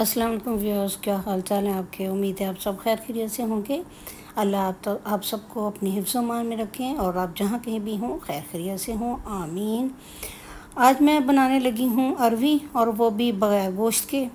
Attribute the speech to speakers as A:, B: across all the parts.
A: अस्सलाम वालेकुम व्यूअर्स, क्या हाल चाल है आपके? उम्मीद है आप सब खैर खैरियत से होंगे। अल्लाह आप तो आप सबको अपने हिफ्ज़ मान में रखें और आप जहाँ कहीं भी हों, खैर खैरियत से हों। आमीन। आज मैं बनाने लगी हूँ अरवी और वो भी बगैर गोश्त के।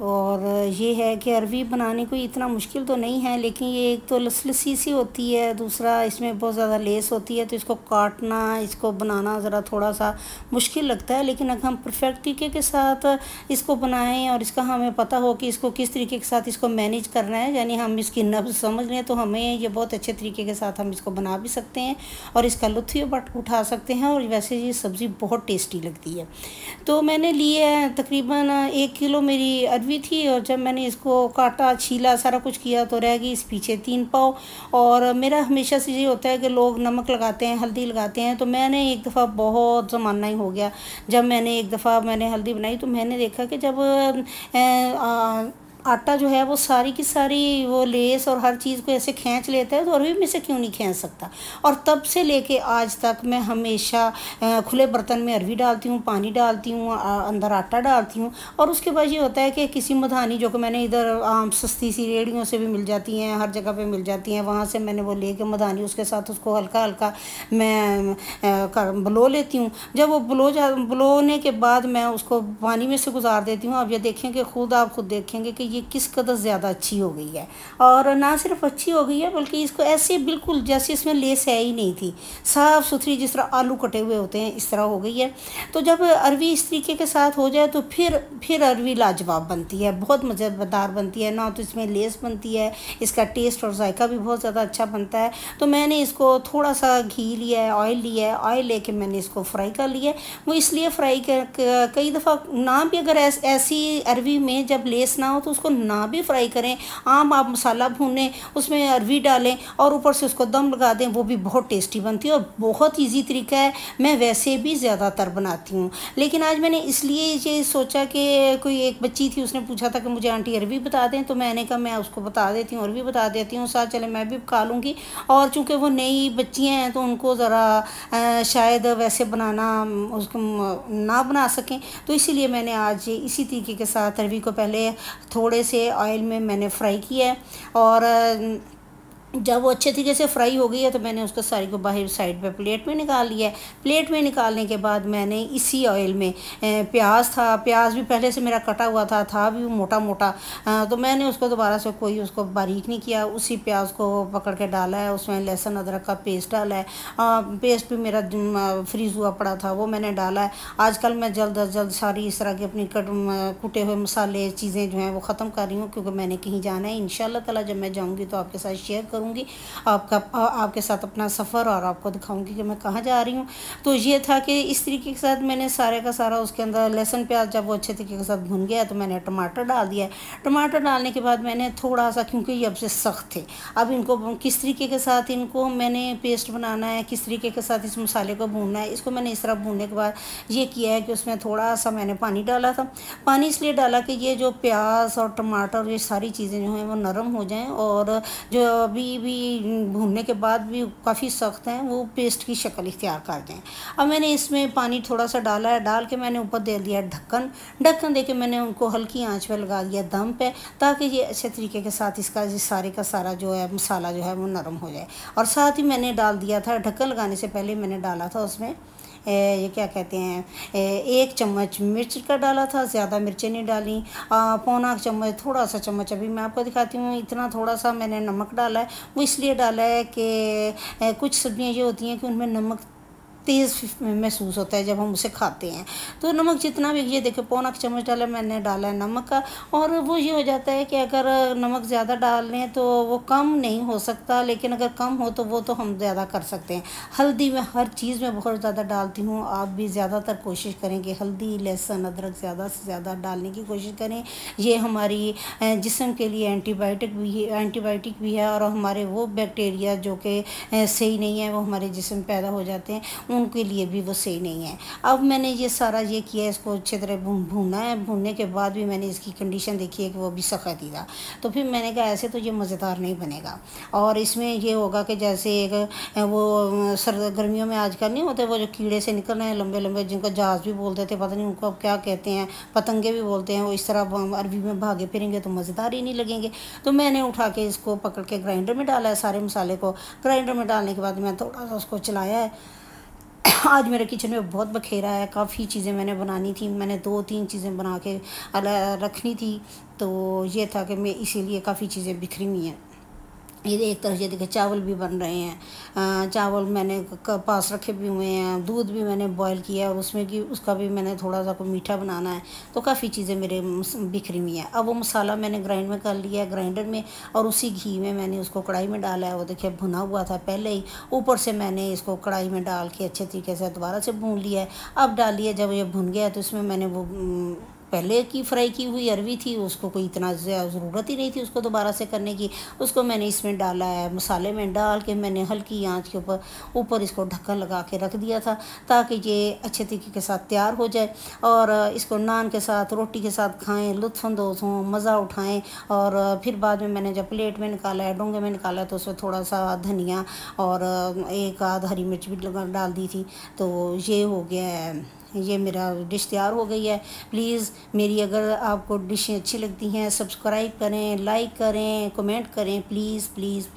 A: और ये है कि अरवी बनाने को इतना मुश्किल तो नहीं है, लेकिन ये एक तो लसलसी सी होती है, दूसरा इसमें बहुत ज़्यादा लेस होती है तो इसको काटना, इसको बनाना ज़रा थोड़ा सा मुश्किल लगता है, लेकिन अगर हम परफेक्ट तरीके के साथ इसको बनाएँ और इसका हमें पता हो कि इसको किस तरीके के साथ इसको मैनेज करना है, यानी हम इसकी नब्ज समझ लें तो हमें ये बहुत अच्छे तरीके के साथ हम इसको बना भी सकते हैं और इसका लुत्फ उठा सकते हैं, और वैसे ये सब्ज़ी बहुत टेस्टी लगती है। तो मैंने लिए तकरीबन एक किलो मेरी अरवी थी और जब मैंने इसको काटा छीला सारा कुछ किया तो रह गई इस पीछे तीन पाव। और मेरा हमेशा से ये होता है कि लोग नमक लगाते हैं हल्दी लगाते हैं तो मैंने एक दफ़ा बहुत ज़माना ही हो गया। जब मैंने एक दफ़ा मैंने हल्दी बनाई तो मैंने देखा कि जब आ, आटा जो है वो सारी की सारी वो लेस और हर चीज़ को ऐसे खींच लेता है तो अरबी में से क्यों नहीं खींच सकता? और तब से लेके आज तक मैं हमेशा खुले बर्तन में अरवी डालती हूँ, पानी डालती हूँ अंदर आटा डालती हूँ। और उसके बाद ये होता है कि किसी मधानी, जो कि मैंने इधर, आम, सस्ती सी रेडियों से भी मिल जाती हैं, हर जगह पर मिल जाती हैं, वहाँ से मैंने वो ले कर मधानी, उसके साथ उसको हल्का हल्का मैं बलो लेती हूँ। जब वो बलो जा, बलोने के बाद मैं उसको पानी में से गुजार देती हूँ। अब ये देखेंगे खुद आप खुद देखेंगे कि ये किस कदर ज़्यादा अच्छी हो गई है। और ना सिर्फ़ अच्छी हो गई है, बल्कि इसको ऐसे बिल्कुल जैसे इसमें लेस है ही नहीं थी। साफ़ सुथरी जिस तरह आलू कटे हुए होते हैं, इस तरह हो गई है। तो जब अरवी इस तरीके के साथ हो जाए तो फिर फिर अरवी लाजवाब बनती है, बहुत मज़ेदार बनती है। ना तो इसमें लेस बनती है, इसका टेस्ट और जायका भी बहुत ज़्यादा अच्छा बनता है। तो मैंने इसको थोड़ा सा घी लिया है ऑयल लिया है ऑयल लेके मैंने इसको फ्राई कर लिया वो इसलिए फ्राई कर कई दफ़ा ना भी अगर ऐसी अरवी में जब लेस ना हो तो उसको ना भी फ्राई करें। आम आप मसाला भूनें, उसमें अरवी डालें और ऊपर से उसको दम लगा दें, वो भी बहुत टेस्टी बनती है और बहुत ईजी तरीका है। मैं वैसे भी ज़्यादातर बनाती हूँ। लेकिन आज मैंने इसलिए ये सोचा कि कोई एक बच्ची थी, उसने पूछा था कि मुझे आंटी अरवी बता दें तो मैंने कहा, मैं उसको बता देती हूँ, अरवी बता देती हूँ, साथ चले मैं भी खा लूँगी। और चूँकि वो नई बच्चियाँ हैं तो उनको ज़रा शायद वैसे बनाना, उसको ना बना सकें। तो इसीलिए मैंने आज इसी तरीके के साथ अरवी को पहले थोड़े से से ऑयल में मैंने फ्राई किया है और जब वो अच्छे तरीके से फ्राई हो गई है तो मैंने उसको सारी को बाहर साइड पे प्लेट में निकाल लिया है। प्लेट में निकालने के बाद मैंने इसी ऑयल में प्याज था। प्याज भी पहले से मेरा कटा हुआ था था भी मोटा मोटा तो मैंने उसको दोबारा से कोई उसको बारीक नहीं किया। उसी प्याज को पकड़ के डाला है, उसमें लहसुन, अदरक का पेस्ट डाला है। पेस्ट भी मेरा फ्रीज़ हुआ पड़ा था, वो मैंने डाला है। आजकल मैं जल्द अज जल्द सारी इस तरह की अपनी कट कुटे हुए मसाले, चीज़ें जो हैं, वो ख़त्म कर रही हूँ, क्योंकि मैंने कहीं जाना है। इन ताला जब मैं जाऊँगी तो आपके साथ शेयर करूँ करूँगी। आपका, आपके साथ अपना सफ़र और आपको दिखाऊँगी कि मैं कहाँ जा रही हूँ। तो ये था कि इस तरीके के साथ मैंने सारे का सारा उसके अंदर लहसुन प्याज जब वो अच्छे तरीके के साथ भुन गया तो मैंने टमाटर डाल दिया। टमाटर डालने के बाद मैंने थोड़ा सा, क्योंकि ये अब से सख्त थे, अब इनको किस तरीके के साथ इनको मैंने पेस्ट बनाना है, किस तरीके के साथ इस मसाले को भूनना है, इसको मैंने इस तरह भूनने के बाद ये किया है कि उसमें थोड़ा सा मैंने पानी डाला था। पानी इसलिए डाला कि ये जो प्याज और टमाटर, ये सारी चीज़ें जो हैं वो नरम हो जाएँ और जो अभी भी, भूनने के बाद भी काफ़ी सख्त हैं, वो पेस्ट की शक्ल इख्तियार कर दें अब मैंने इसमें पानी थोड़ा सा डाला है, डाल के मैंने ऊपर दे दिया ढक्कन। ढक्कन दे के मैंने उनको हल्की आँच पर लगा दिया दम पे, ताकि ये अच्छे तरीके के साथ इसका, इस सारे का सारा जो है, मसाला जो है वो नरम हो जाए। और साथ ही मैंने डाल दिया था, ढक्कन लगाने से पहले मैंने डाला था उसमें ये क्या कहते हैं? एक चम्मच मिर्च का डाला था, ज़्यादा मिर्चें नहीं डाली। पौना चम्मच, थोड़ा सा चम्मच अभी मैं आपको दिखाती हूँ। इतना थोड़ा सा मैंने नमक डाला है। वो इसलिए डाला है कि कुछ सब्ज़ियाँ ये होती हैं कि उनमें नमक तेज़ महसूस होता है जब हम उसे खाते हैं। तो नमक जितना भी, ये देखो पौना चम्मच डाला, मैंने डाला है नमक का। और वो ये हो जाता है कि अगर नमक ज़्यादा डाल लें तो वो कम नहीं हो सकता, लेकिन अगर कम हो तो वो तो हम ज़्यादा कर सकते हैं। हल्दी में हर चीज़ में बहुत ज़्यादा डालती हूँ। आप भी ज़्यादातर कोशिश करें कि हल्दी, लहसुन, अदरक ज़्यादा से ज़्यादा डालने की कोशिश करें। ये हमारी जिसम के लिए एंटीबायोटिक भी एंटीबायोटिक भी है और हमारे वो बैक्टीरिया जो कि सही नहीं है, वो हमारे जिसम पैदा हो जाते हैं। उनके लिए भी वो सही नहीं है। अब मैंने ये सारा ये किया, इसको अच्छी तरह भूनना है। भूनने के बाद भी मैंने इसकी कंडीशन देखी है कि वो भी सख्त ही था तो फिर मैंने कहा, ऐसे तो ये मज़ेदार नहीं बनेगा। और इसमें ये होगा कि जैसे एक, वो, सर, गर्मियों में आजकल नहीं होते वो जो कीड़े से निकल रहे हैं लंबे लंबे जिनको जहाज़ भी बोलते थे, पता नहीं उनको अब क्या कहते हैं, पतंगे भी बोलते हैं, वो इस तरह अरबी में भागे फिरेंगे तो मज़ेदार ही नहीं लगेंगे। तो मैंने उठा के इसको पकड़ के ग्राइंडर में डाला है सारे मसाले को। ग्राइंडर में डालने के बाद मैं थोड़ा सा उसको चलाया है। आज मेरे किचन में बहुत बखेरा है, काफ़ी चीज़ें मैंने बनानी थी, मैंने दो तीन चीज़ें बना के रखनी थी तो ये था कि मैं इसीलिए काफ़ी चीज़ें बिखरी हुई हैं। ये एक तरह से देखिए चावल भी बन रहे हैं। चावल मैंने पास रखे भी हुए हैं, दूध भी मैंने बॉईल किया और उसमें कि उसका भी मैंने थोड़ा सा कोई मीठा बनाना है तो काफ़ी चीज़ें मेरे बिखरी हुई हैं। अब वो मसाला मैंने ग्राइंड में कर लिया है ग्राइंडर में और उसी घी में मैंने उसको कढ़ाई में डाला है। वो देखिए भुना हुआ था पहले ही, ऊपर से मैंने इसको कढ़ाई में डाल के अच्छे तरीके से दोबारा से भून लिया है। अब डाल लिया जब ये भुन गया तो इसमें मैंने वो पहले की फ्राई की हुई अरवी थी, उसको कोई इतना ज़रूरत ही नहीं थी उसको दोबारा से करने की। उसको मैंने इसमें डाला है, मसाले में डाल के मैंने हल्की आँच के ऊपर ऊपर इसको ढक्कन लगा के रख दिया था, ताकि ये अच्छे तरीके के साथ तैयार हो जाए। और इसको नान के साथ, रोटी के साथ खाएँ लुत्फानंदोज हों, मज़ा उठाएँ। और फिर बाद में मैंने जब प्लेट में निकाला है, डोंगे में निकाला है तो उसमें थोड़ा सा धनिया और एक आध हरी मिर्च भी डाल दी थी। तो ये हो गया है ये मेरा डिश तैयार हो गई है। प्लीज़ मेरी अगर आपको डिशें अच्छी लगती हैं सब्सक्राइब करें लाइक करें कमेंट करें प्लीज़ प्लीज़ प्लीज़